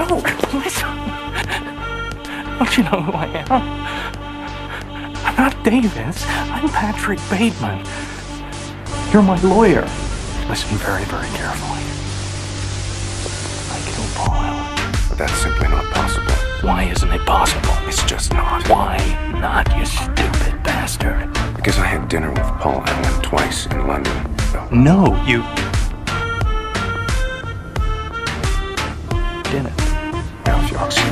No, listen. Don't you know who I am? I'm not Davis. I'm Patrick Bateman. You're my lawyer. Listen very, very carefully. I killed Paul Allen. But that's simply not possible. Why isn't it possible? It's just not. Why not, you stupid bastard? Because I had dinner with Paul Allen twice in London. So No, you didn't. South